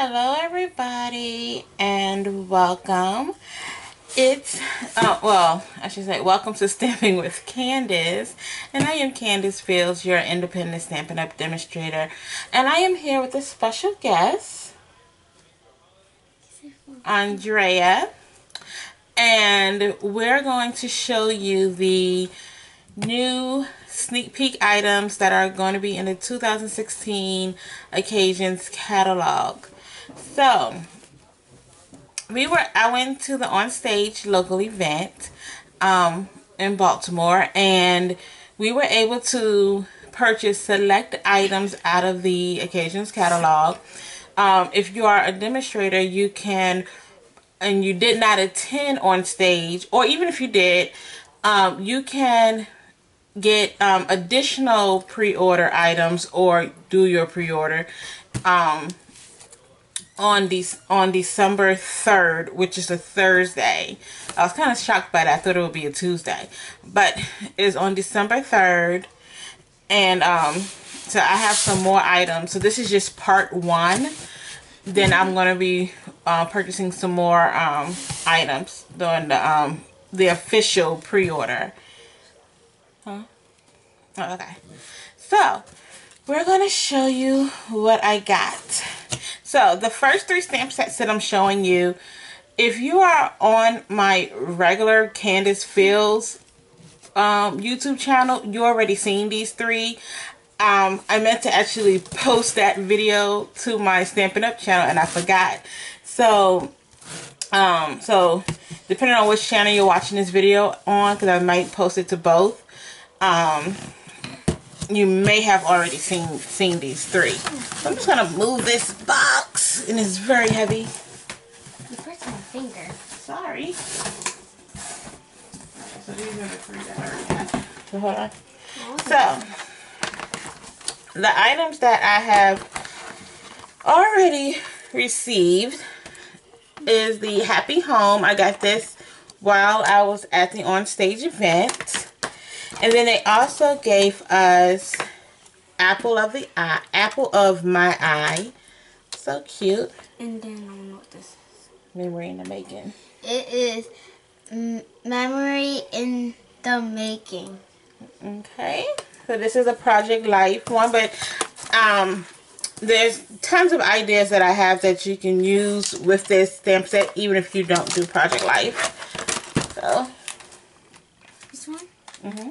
Hello everybody and welcome. It's, uh, well, I should say welcome to Stamping with Candice. And I am Candice Fields, your independent Stampin' Up! demonstrator. And I am here with a special guest, Andrea. And we're going to show you the new sneak peek items that are going to be in the 2016 occasions catalog. So, we were I went to the on stage local event um, in Baltimore and we were able to purchase select items out of the occasions catalog. Um, if you are a demonstrator, you can and you did not attend on stage, or even if you did, um, you can get um, additional pre-order items or do your pre-order um, on these on December 3rd, which is a Thursday. I was kind of shocked by that. I thought it would be a Tuesday, but it's on December 3rd. And um, so I have some more items. So this is just part one. Then I'm going to be uh, purchasing some more um, items during the um, the official pre-order. Huh? Oh, okay. So, we're going to show you what I got. So, the first three stamp sets that I'm showing you, if you are on my regular Candice Fields um, YouTube channel, you already seen these three. Um, I meant to actually post that video to my Stampin' Up! channel and I forgot. So, um, so depending on which channel you're watching this video on, because I might post it to both, um, you may have already seen seen these three. So I'm just gonna move this box, and it's very heavy. You pressed my finger. Sorry. So these are the three that I already have. So hold on. So the items that I have already received is the Happy Home. I got this while I was at the on-stage event. And then they also gave us apple of the eye, apple of my eye. So cute. And then I don't know what this is. Memory in the making. It is memory in the making. Okay. So this is a Project Life one, but um, there's tons of ideas that I have that you can use with this stamp set, even if you don't do Project Life. So. This one? Mm-hmm.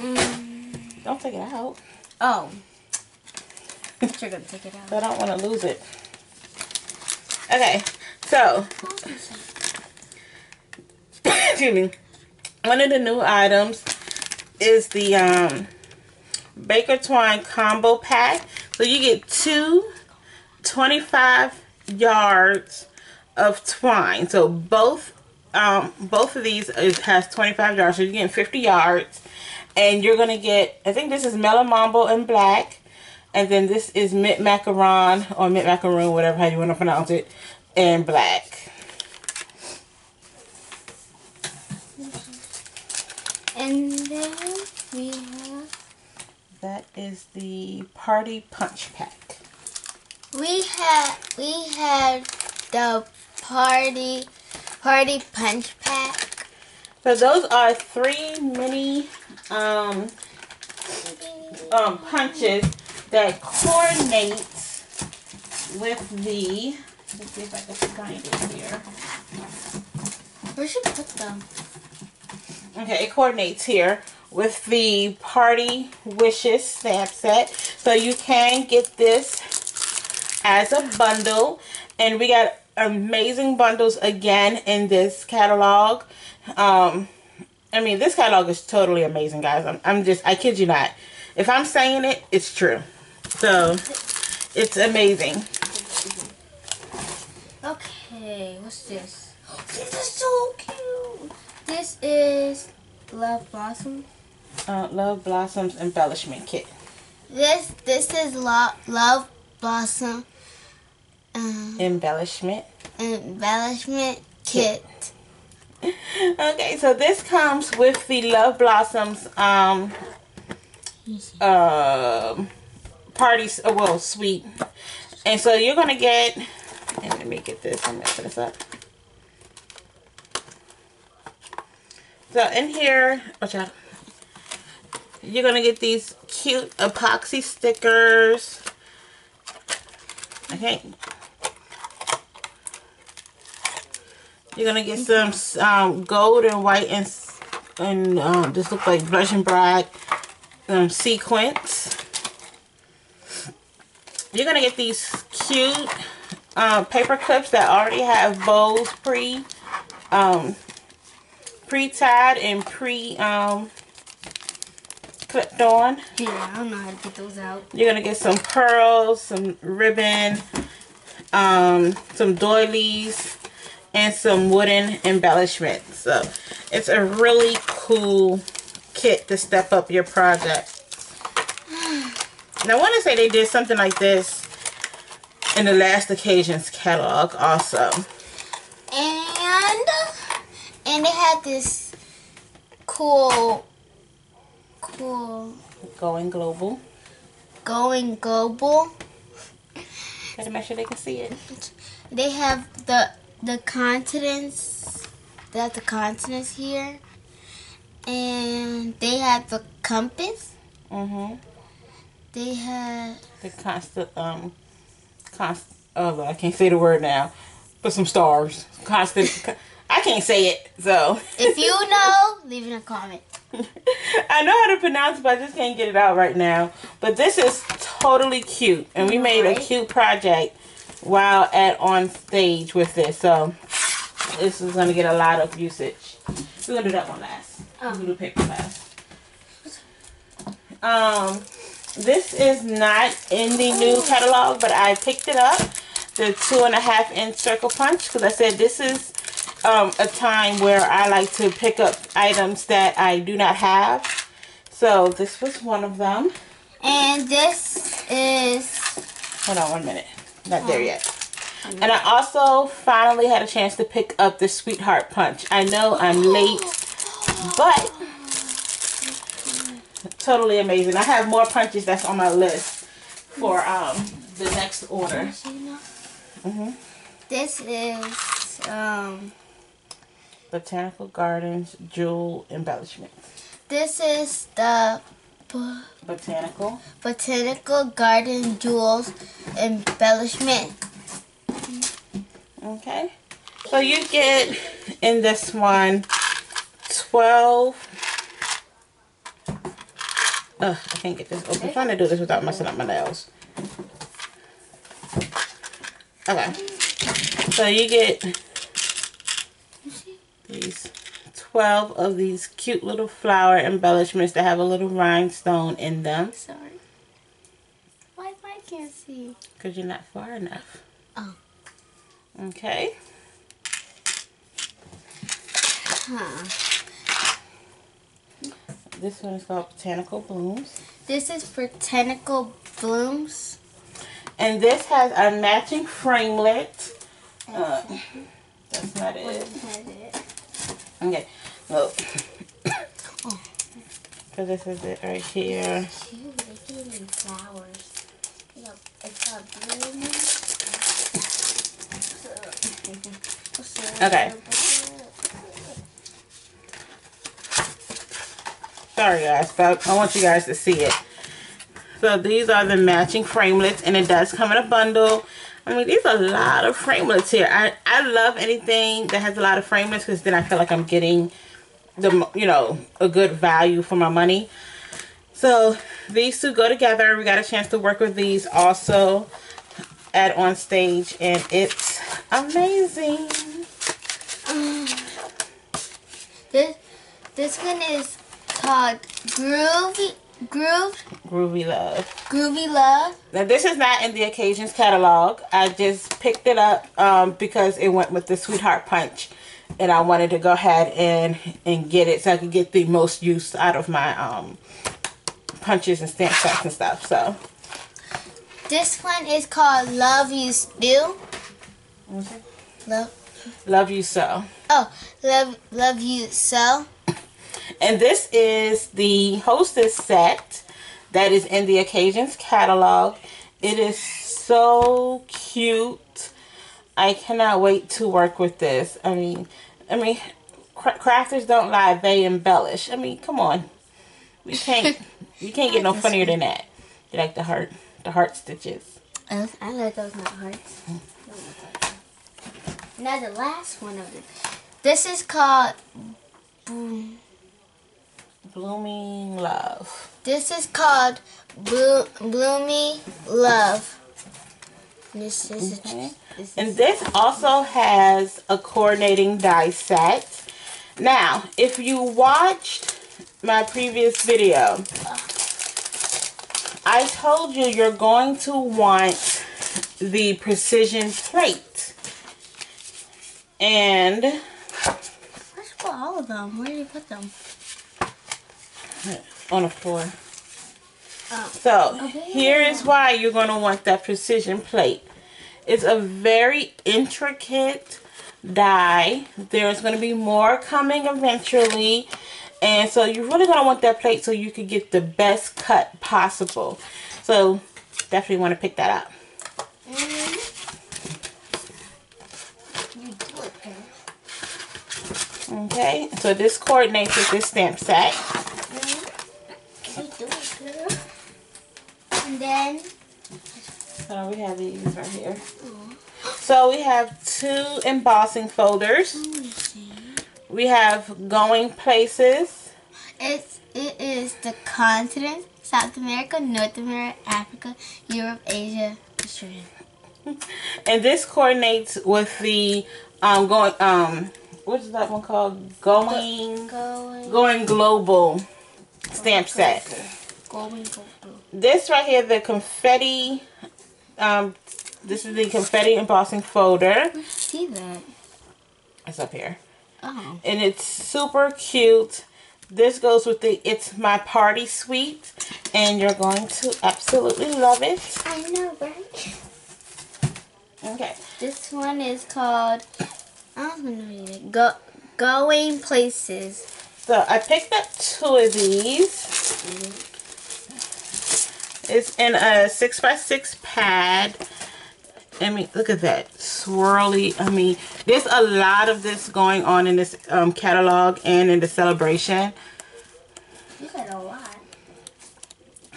Mm. Don't take it out. Oh. You're gonna take it out. I don't want to lose it. Okay, so excuse me. One of the new items is the um, Baker Twine combo pack. So you get two 25 yards of twine. So both um, both of these is, has 25 yards. So you're getting 50 yards. And you're going to get, I think this is Melon Mambo in black. And then this is Mint Macaron or Mint Macaroon, whatever how you want to pronounce it, in black. And then we have That is the Party Punch Pack. we had we had the party party punch pack. So those are three mini um, um, punches that coordinate with the, let's see if I can find it here. Where should put them? Okay, it coordinates here with the Party Wishes stamp set. So you can get this as a bundle. And we got amazing bundles again in this catalog. Um, I mean, this catalog is totally amazing, guys. I'm, I'm just, I kid you not. If I'm saying it, it's true. So, it's amazing. Okay, what's this? This is so cute. This is Love Blossom. Uh, Love Blossoms Embellishment Kit. This this is Lo- Love Blossom um, Embellishment. embellishment kit. Okay, so this comes with the Love Blossoms um, um party, uh, well, sweet And so you're gonna get, and let me get this, I'm gonna put this up. So in here, watch out. You're gonna get these cute epoxy stickers. Okay. You're gonna get some um, gold and white and and um, this looks like blush and black um, sequins. You're gonna get these cute uh, paper clips that already have bows pre um, pre-tied and pre um, clipped on. Yeah, I don't know how to get those out. You're gonna get some pearls, some ribbon, um, some doilies, and some wooden embellishments. So it's a really cool kit to step up your project. And I want to say they did something like this in the last occasions catalog also. And and they had this cool cool Going global. going global. Gotta make sure they can see it. They have the the continents. They have the continents here, and they have the compass. Mm-hmm. They have The constant, um, constant, oh, I can't say the word now. But some stars. Constant, I can't say it, so. If you know, leave in a comment. I know how to pronounce it, but I just can't get it out right now. But this is totally cute. And we made a cute project while at on stage with this. So this is going to get a lot of usage. We're going to do that one last. We're going to do paper last. Um, this is not in the new catalog, but I picked it up. The two and a half inch circle punch because I said this is um, a time where I like to pick up items that I do not have. So this was one of them. And this is Hold on one minute. Not there yet. And I also finally had a chance to pick up the Sweetheart Punch. I know I'm late, but totally amazing. I have more punches that's on my list for um the next order. Mhm. this is um Botanical Gardens Jewel Embellishment. this is the Botanical. botanical garden jewels embellishment. Okay. So you get in this one 12. Ugh, I can't get this open. I'm trying to do this without messing up my nails. Okay. So you get these 12 of these cute little flower embellishments that have a little rhinestone in them. Sorry. Why I can't see? Because you're not far enough. Oh. Okay. Huh. This one is called Botanical Blooms. This is for botanical blooms. And this has a matching framelit. Uh, that's not it. Okay. Look. Oh. So this is it right here. Cute, they gave me flowers. You know, it's a bloom. Okay. Sorry guys, but I want you guys to see it. So these are the matching framelits and it does come in a bundle. I mean, these are a lot of framelits here. I, I love anything that has a lot of framelits because then I feel like I'm getting the, you know, a good value for my money. So these two go together. We got a chance to work with these also at on stage and it's amazing. This this one is called Groovy Groove Groovy Love. Groovy Love. Now this is not in the occasions catalog. I just picked it up um, because it went with the Sweetheart Punch, and I wanted to go ahead and and get it so I could get the most use out of my um, punches and stamp sets and stuff. So This one is called Love You Still. Love love you so. Oh, love love you so. And this is the hostess set that is in the occasions catalog. It is so cute. I cannot wait to work with this. I mean, I mean, crafters don't lie; they embellish. I mean, come on, we can't, we can't get no funnier than that. You like the heart, the heart stitches. I like those not hearts. Now the last one of them. This is called Boom. Blooming Love. This is called Blo Bloomy Love. This is okay. this and this also has a coordinating die set. Now, if you watched my previous video, I told you you're going to want the precision plate. And... Where's all of them? Where did you put them? On the floor. Oh. So, here is why you're going to want that precision plate. It's a very intricate die. There's going to be more coming eventually. And so you're really going to want that plate so you can get the best cut possible. So definitely want to pick that up. Mm-hmm. Okay, so this coordinates with this stamp set. Then... So we have these right here. So we have two embossing folders. We have going places. It's it is the continent: South America, North America, Africa, Europe, Asia, Australia. And this coordinates with the um going um what is that one called? Going going, going global stamp set. Going global. This right here, the confetti. Um, this is the confetti embossing folder. See that? It's up here. Oh. And it's super cute. This goes with the It's My Party Suite. And you're going to absolutely love it. I know, right? Okay. This one is called, I don't know it. Go, Going Places. So I picked up two of these. Mm -hmm. It's in a 6x6 pad. I mean, look at that swirly. I mean, there's a lot of this going on in this um, catalog and in the celebration. You got a lot.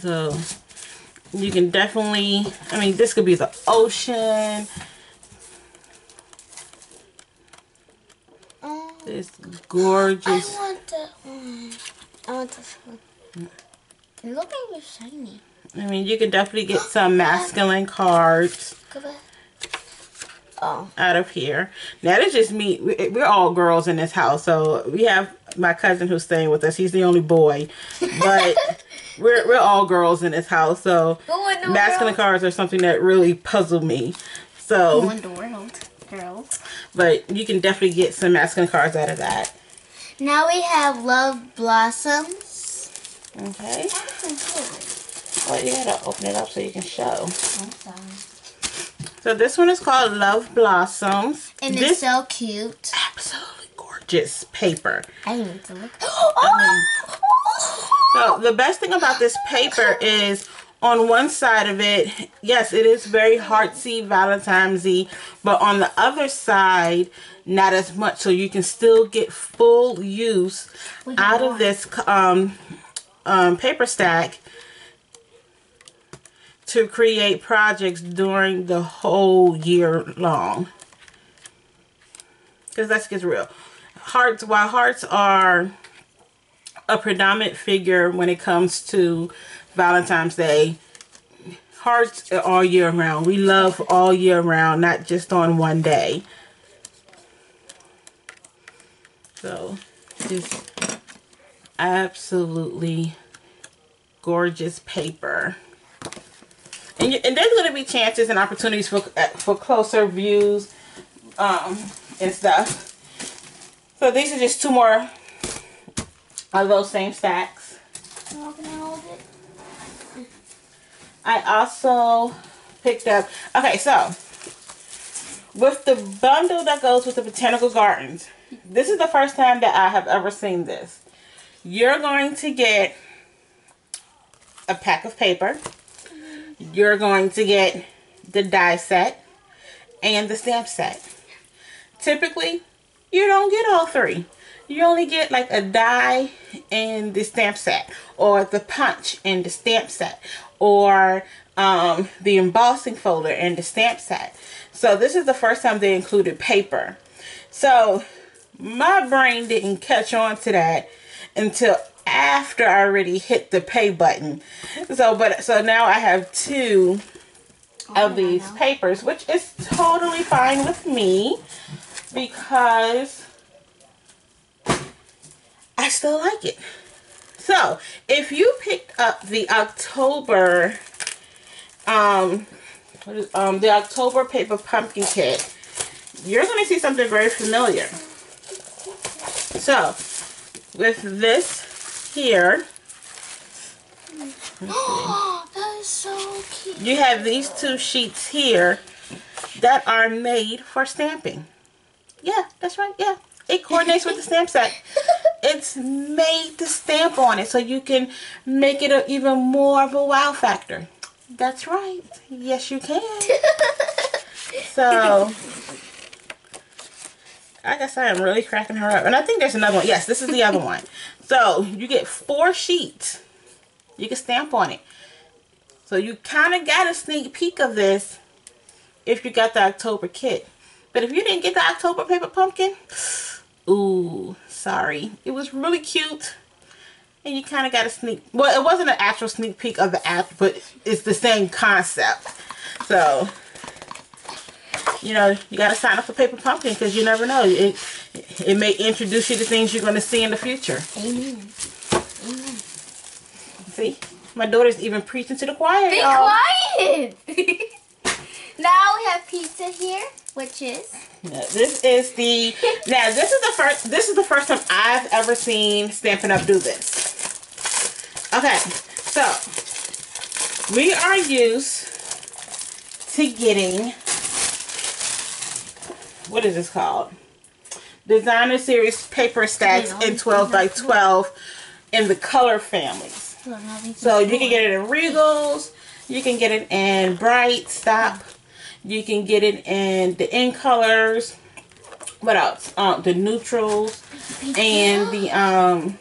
So, you can definitely, I mean, this could be the ocean. Um, this gorgeous. I want the, um, I want this one. It looks like it's shiny. I mean, you can definitely get some masculine cards oh. out of here. Now, it's just me. We're all girls in this house. So we have my cousin who's staying with us. He's the only boy. But we're, we're all girls in this house. So masculine cards are something that really puzzled me. So, Who in the world? Girls. But you can definitely get some masculine cards out of that. Now we have Love Blossoms. Okay. Well, you gotta open it up so you can show. I'm sorry. So this one is called Love Blossoms. And this it's so cute. Absolutely gorgeous paper. I need to look. I mean, so the best thing about this paper is on one side of it, yes, it is very heartsy, Valentine's-y, but on the other side, not as much. So you can still get full use out of this um, um, paper stack to create projects during the whole year long. Because let's get real. Hearts, while hearts are a predominant figure when it comes to Valentine's Day, hearts all year round. We love all year round, not just on one day. So, just absolutely gorgeous paper. And, you, and there's going to be chances and opportunities for uh, for closer views um, and stuff. So these are just two more of those same stacks. I also picked up, okay, so with the bundle that goes with the Botanical Gardens, this is the first time that I have ever seen this. You're going to get a pack of paper you're going to get the die set and the stamp set. Typically, you don't get all three. You only get like a die and the stamp set or the punch and the stamp set or um, the embossing folder and the stamp set. So this is the first time they included paper. So my brain didn't catch on to that until after I already hit the pay button. So, but so now I have two of these papers, which is totally fine with me because I still like it. So, if you picked up the October, um, um, the October paper pumpkin kit, you're going to see something very familiar. So, with this here, that is so cute. you have these two sheets here that are made for stamping. Yeah, that's right. Yeah, it coordinates with the stamp set. It's made to stamp on it so you can make it a, even more of a wow factor. That's right. Yes, you can. So, I guess I am really cracking her up. And I think there's another one. Yes, this is the other one. So, you get four sheets. You can stamp on it. So, you kind of got a sneak peek of this if you got the October kit. But if you didn't get the October paper pumpkin, ooh, sorry. It was really cute. And you kind of got a sneak, well, it wasn't an actual sneak peek of the app, but it's the same concept. So, you know, you got to sign up for Paper Pumpkin because you never know. It, it may introduce you to things you're going to see in the future. Amen. Amen. See? My daughter's even preaching to the choir. Be quiet. now we have pizza here, which is Now, this is the now this is the first this is the first time I've ever seen Stampin' Up do this. Okay, so we are used to getting what is this called? Designer Series paper stacks in 12 by 12 in the color families. So you can get it in Regals, you can get it in Bright Stop, you can get it in the in colors. What else? Um, the neutrals and the um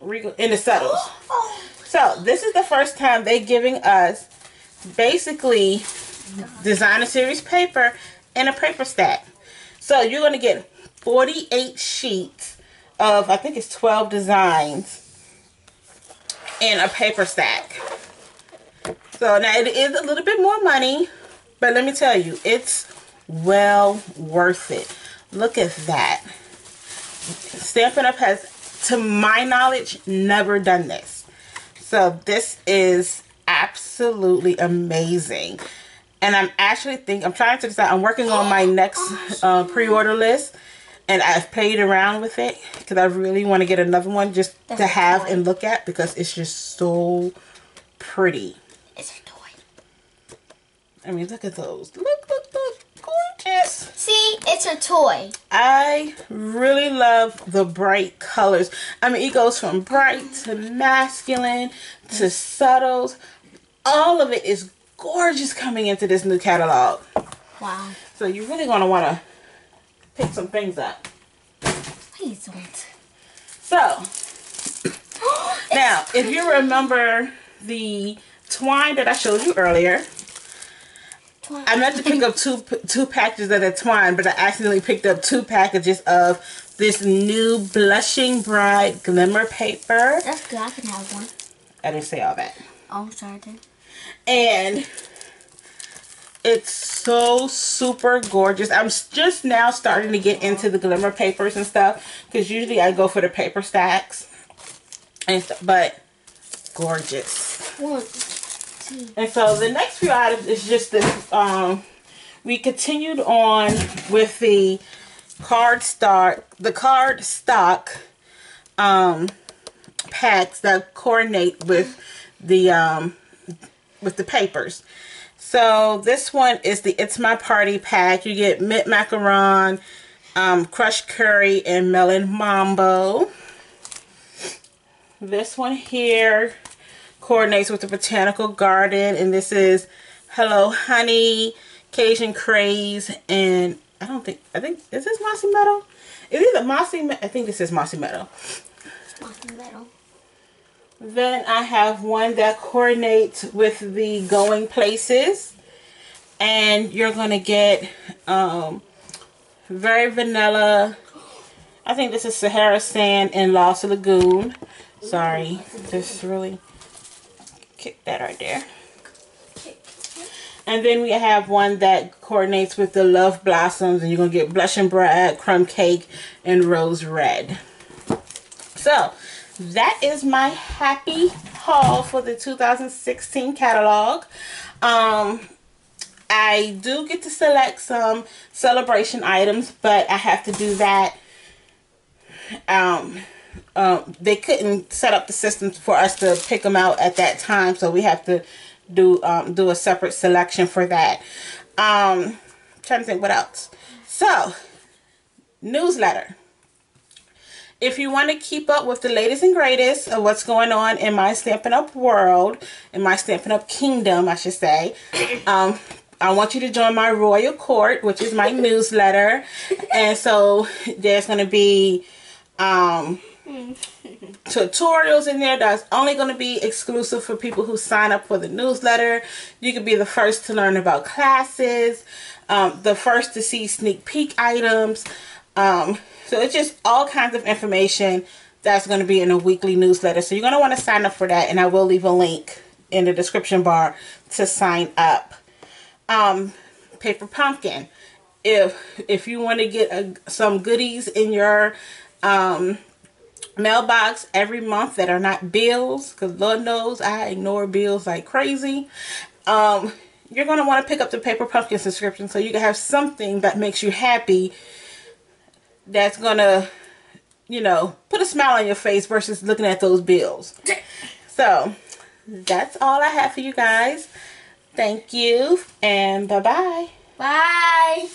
Regal in the subtles. So this is the first time they're giving us basically designer series paper and a paper stack. So you're gonna get 48 sheets of I think it's 12 designs in a paper stack. So now it is a little bit more money, but let me tell you, it's well worth it. Look at that. Stampin' Up has, to my knowledge, never done this. So this is absolutely amazing. And I'm actually think I'm trying to decide. I'm working on my next uh, pre-order list, and I've played around with it because I really want to get another one just That's to have and look at because it's just so pretty. it's a toy. I mean, look at those. Look, look, look, gorgeous. See, it's a toy. I really love the bright colors. I mean, it goes from bright to masculine to subtles. All of it is gorgeous coming into this new catalog. Wow. So you're really going to want to pick some things up. Please don't. So, now, if you remember the twine that I showed you earlier, I meant to pick up two two packages of the twine, but I accidentally picked up two packages of this new Blushing Bride Glimmer paper. That's good. I can have one. I didn't say all that. Oh, sorry then. And it's so super gorgeous. I'm just now starting to get into the glimmer papers and stuff because usually I go for the paper stacks and stuff, but gorgeous. One, two. And so the next few items is just this. Um, we continued on with the card stock, the card stock um, packs that coordinate with the um, with the papers. So this one is the It's My Party pack. You get mint macaron, um, crushed curry, and melon mambo. This one here coordinates with the botanical garden. And this is Hello Honey, Cajun Craze, and I don't think, I think, is this Mossy Meadow? Is it Mossy Meadow? I think this is Mossy Meadow. Mossy Meadow. Then I have one that coordinates with the going places. And you're going to get um, very vanilla. I think this is Sahara Sand and Lost Lagoon. Sorry, just really kick that right there. And then we have one that coordinates with the Love Blossoms. And you're going to get Blushing Bride, Crumb Cake, and Rose Red. So, that is my happy haul for the 2016 catalog. Um, I do get to select some celebration items, but I have to do that. Um, um, they couldn't set up the system for us to pick them out at that time, so we have to do um, do a separate selection for that. Um, trying to think what else. So, newsletter. If you want to keep up with the latest and greatest of what's going on in my Stampin' Up world, in my Stampin' Up kingdom, I should say, um, I want you to join my Royal Court, which is my newsletter. And so there's going to be um, tutorials in there that's only going to be exclusive for people who sign up for the newsletter. You could be the first to learn about classes, um, the first to see sneak peek items. Um, so it's just all kinds of information that's going to be in a weekly newsletter. So you're going to want to sign up for that. And I will leave a link in the description bar to sign up. Um, Paper Pumpkin. If, if you want to get a, some goodies in your um, mailbox every month that are not bills, because Lord knows I ignore bills like crazy, um, you're going to want to pick up the Paper Pumpkin subscription so you can have something that makes you happy that's gonna, you know, put a smile on your face versus looking at those bills. So, that's all I have for you guys. Thank you, and bye-bye. Bye.